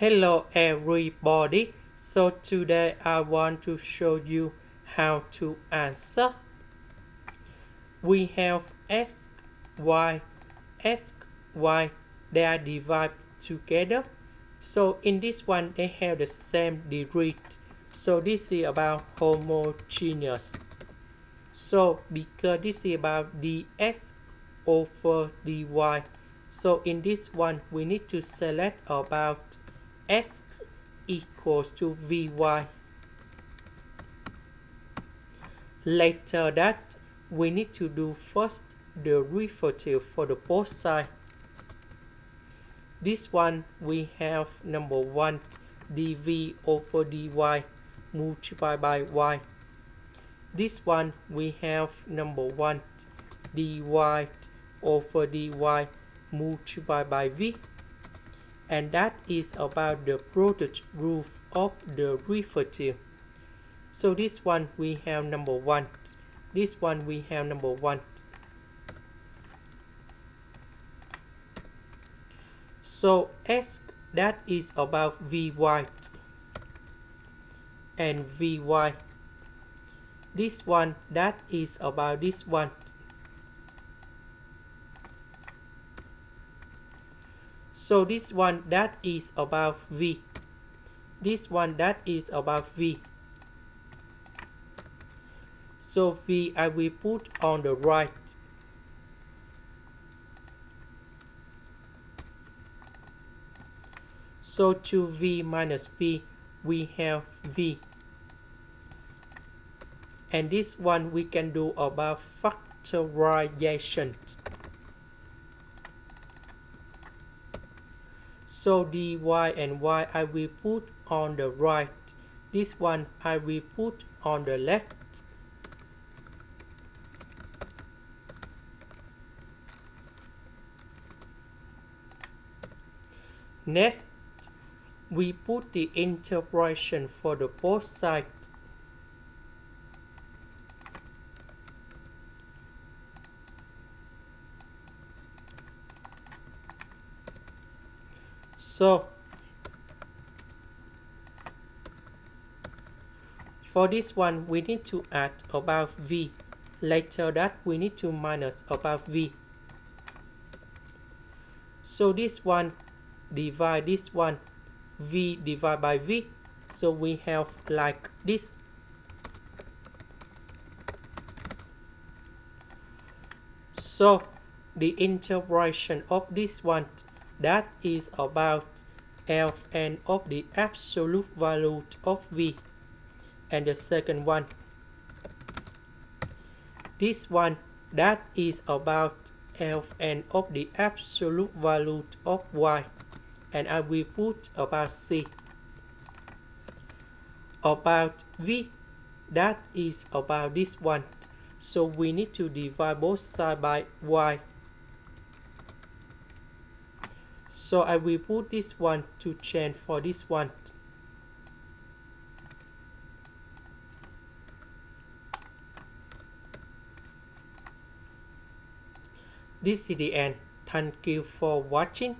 Hello everybody. So today I want to show you how to answer. We have x, y, x, y. They are divided together. So in this one they have the same degree. So this is about homogeneous. So because this is about dx over dy. So in this one we need to select about x equals to vy. Later that, we need to do first the derivative for the both side. This one we have number one dv over dy multiplied by y. This one we have number one dy over dy multiplied by v and that is about the product rule of the derivative. So this one we have number one. This one we have number one. So S that is about vy and vy. This one that is about this one So this one that is above V. This one that is above V. So V I will put on the right. So to V minus V, we have V. And this one we can do about factorization. So dy and y I will put on the right. This one I will put on the left. Next, we put the integration for the both sides. So for this one, we need to add above V. Later that we need to minus above V. So this one divide this one V divided by V. So we have like this. So the integration of this one that is about Ln of the absolute value of V. And the second one, this one, that is about Ln of the absolute value of Y. And I will put about C. About V, that is about this one. So we need to divide both sides by Y. So I will put this one to change for this one. This is the end. Thank you for watching.